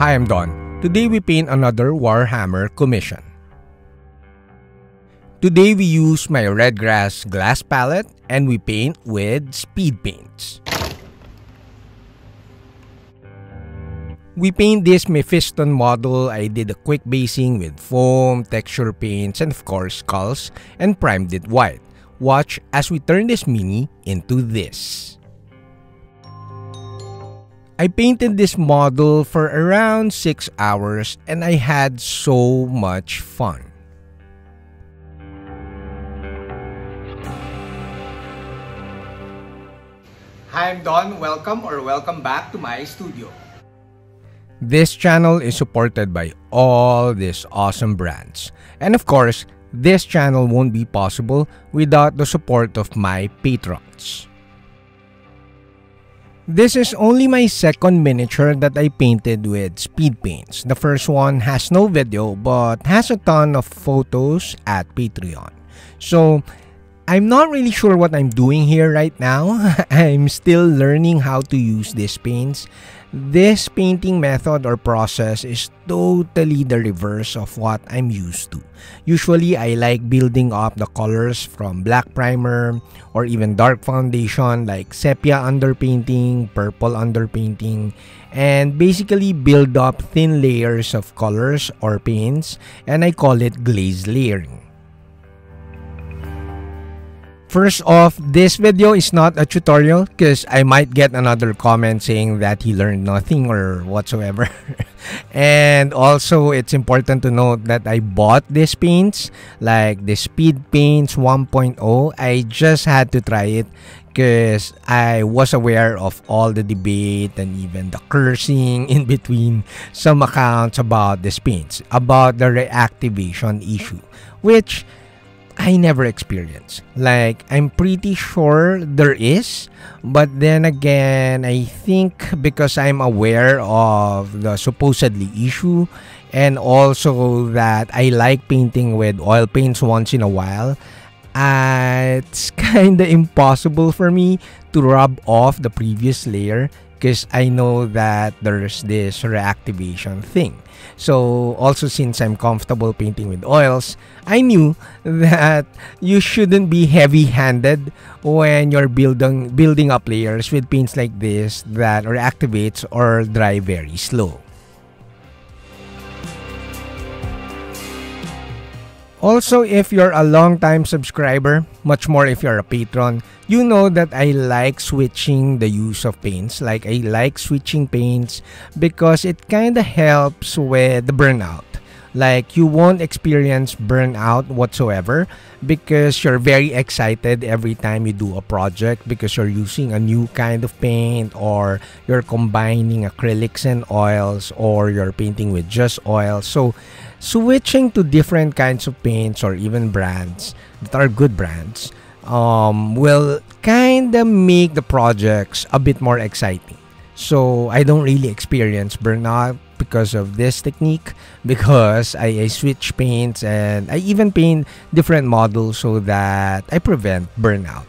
Hi, I'm Don. Today we paint another Warhammer commission. Today we use my Redgrass glass palette and we paint with speed paints. We paint this Mephiston model. I did a quick basing with foam, texture paints, and of course skulls and primed it white. Watch as we turn this mini into this. I painted this model for around 6 hours and I had so much fun. Hi, I'm Don. Welcome or welcome back to my studio. This channel is supported by all these awesome brands. And of course, this channel won't be possible without the support of my patrons. This is only my second miniature that I painted with speed paints. The first one has no video but has a ton of photos at Patreon. So I'm not really sure what I'm doing here right now. I'm still learning how to use these paints. This painting method or process is totally the reverse of what I'm used to. Usually, I like building up the colors from black primer or even dark foundation like sepia underpainting, purple underpainting, and basically build up thin layers of colors or paints and I call it glaze layering. First off, this video is not a tutorial because I might get another comment saying that he learned nothing or whatsoever. and also, it's important to note that I bought these paints, like the Speed Paints 1.0. I just had to try it because I was aware of all the debate and even the cursing in between some accounts about the paints, about the reactivation issue, which I never experienced. Like, I'm pretty sure there is, but then again, I think because I'm aware of the supposedly issue and also that I like painting with oil paints once in a while, uh, it's kind of impossible for me to rub off the previous layer because I know that there's this reactivation thing. So also since I'm comfortable painting with oils, I knew that you shouldn't be heavy-handed when you're building building up layers with paints like this that reactivates or dry very slow. Also, if you're a long-time subscriber, much more if you're a patron, you know that I like switching the use of paints. Like, I like switching paints because it kind of helps with the burnout. Like, you won't experience burnout whatsoever because you're very excited every time you do a project because you're using a new kind of paint or you're combining acrylics and oils or you're painting with just oils. So, switching to different kinds of paints or even brands that are good brands um, will kind of make the projects a bit more exciting. So I don't really experience burnout because of this technique because I, I switch paints and I even paint different models so that I prevent burnout.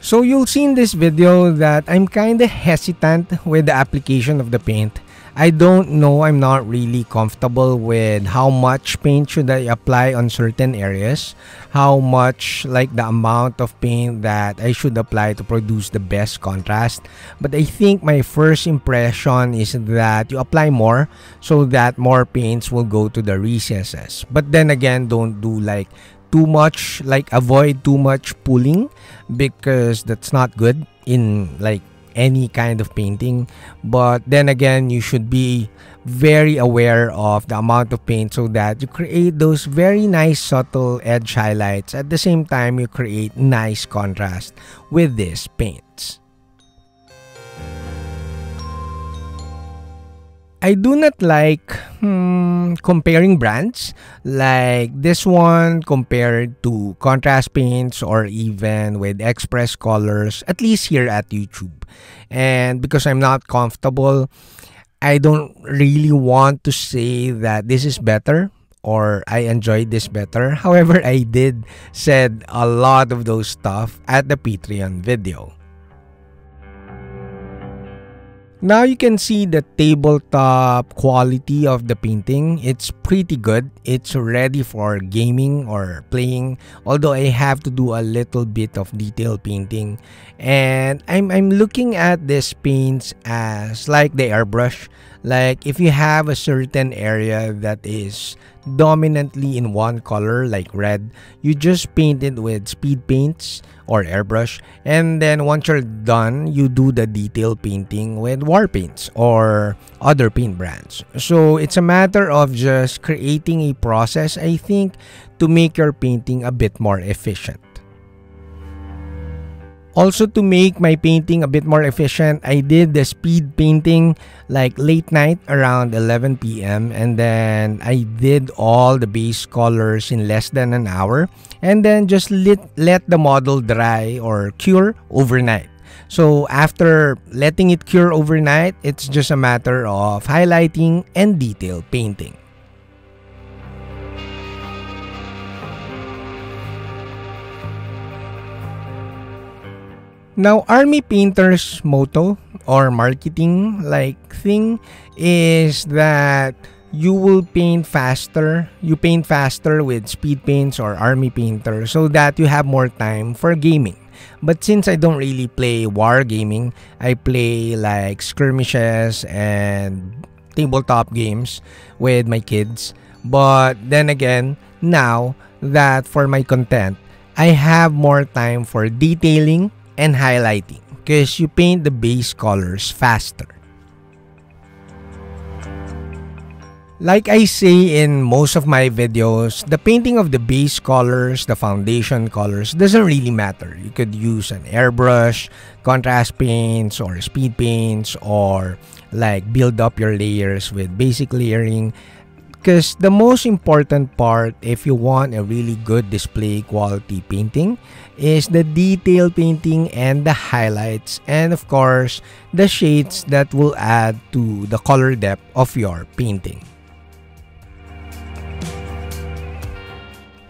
So you'll see in this video that I'm kind of hesitant with the application of the paint I don't know. I'm not really comfortable with how much paint should I apply on certain areas. How much like the amount of paint that I should apply to produce the best contrast. But I think my first impression is that you apply more so that more paints will go to the recesses. But then again, don't do like too much like avoid too much pulling because that's not good in like any kind of painting. But then again you should be very aware of the amount of paint so that you create those very nice subtle edge highlights. At the same time you create nice contrast with these paints I do not like hmm, comparing brands like this one compared to contrast paints or even with express colors at least here at YouTube and because I'm not comfortable I don't really want to say that this is better or I enjoyed this better. However, I did said a lot of those stuff at the Patreon video. Now you can see the tabletop quality of the painting. It's pretty good. It's ready for gaming or playing. Although I have to do a little bit of detail painting. And I'm, I'm looking at these paints as like the airbrush. Like if you have a certain area that is dominantly in one color like red, you just paint it with speed paints or airbrush and then once you're done, you do the detail painting with war paints or other paint brands. So it's a matter of just creating a process I think to make your painting a bit more efficient. Also to make my painting a bit more efficient, I did the speed painting like late night around 11 p.m. and then I did all the base colors in less than an hour and then just let, let the model dry or cure overnight. So after letting it cure overnight, it's just a matter of highlighting and detail painting. Now, Army Painter's motto or marketing like thing is that you will paint faster. You paint faster with speed paints or army painter so that you have more time for gaming. But since I don't really play war gaming, I play like skirmishes and tabletop games with my kids. But then again, now that for my content, I have more time for detailing and highlighting because you paint the base colors faster. Like I say in most of my videos, the painting of the base colors, the foundation colors, doesn't really matter. You could use an airbrush, contrast paints, or speed paints, or like build up your layers with basic layering. Because the most important part if you want a really good display quality painting is the detail painting and the highlights and of course the shades that will add to the color depth of your painting.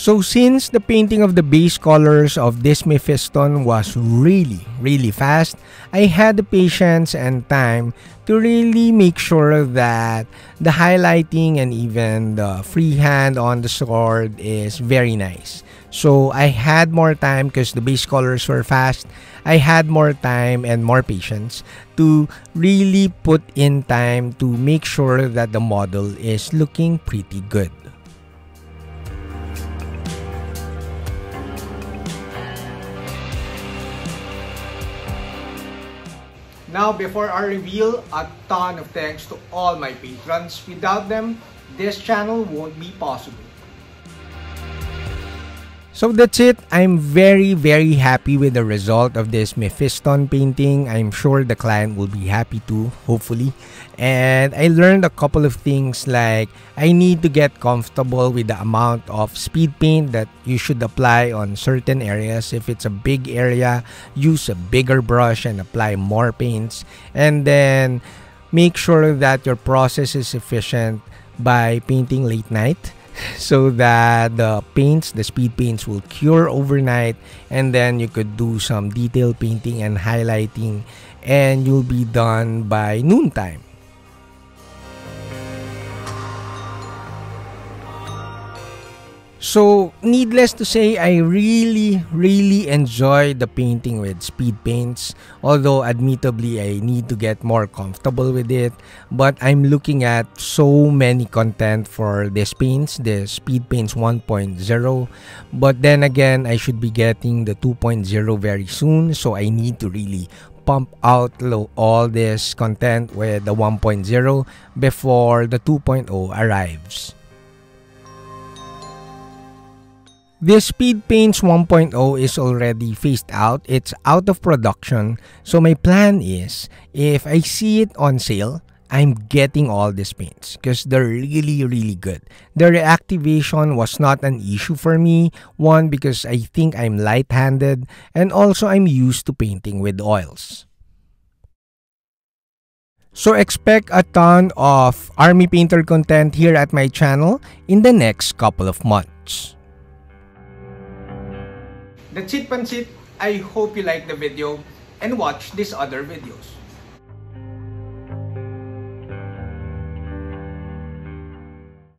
So since the painting of the base colors of this Mephiston was really, really fast, I had the patience and time to really make sure that the highlighting and even the freehand on the sword is very nice. So I had more time because the base colors were fast. I had more time and more patience to really put in time to make sure that the model is looking pretty good. Now, before our reveal, a ton of thanks to all my patrons. Without them, this channel won't be possible. So that's it. I'm very very happy with the result of this Mephiston painting. I'm sure the client will be happy too, hopefully. And I learned a couple of things like I need to get comfortable with the amount of speed paint that you should apply on certain areas. If it's a big area, use a bigger brush and apply more paints. And then make sure that your process is efficient by painting late night so that the paints, the speed paints will cure overnight and then you could do some detail painting and highlighting and you'll be done by noontime. So, needless to say, I really, really enjoy the painting with speed paints. Although, admittedly, I need to get more comfortable with it. But I'm looking at so many content for these paints, the speed paints 1.0. But then again, I should be getting the 2.0 very soon. So, I need to really pump out all this content with the 1.0 before the 2.0 arrives. This Speed Paints 1.0 is already phased out. It's out of production. So my plan is, if I see it on sale, I'm getting all these paints because they're really, really good. The reactivation was not an issue for me. One, because I think I'm light-handed and also I'm used to painting with oils. So expect a ton of Army Painter content here at my channel in the next couple of months. That's it Pansit. I hope you liked the video and watch these other videos.